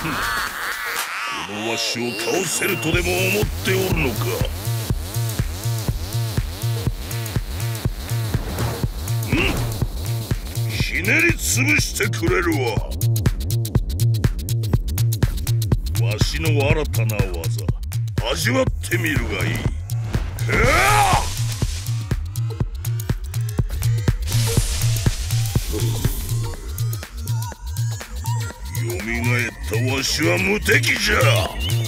このわしを倒せるとでも思っておるのかん。ひねり潰してくれるわわしの新たな技味わってみるがいいよみ蘇ったわしは無敵じゃ。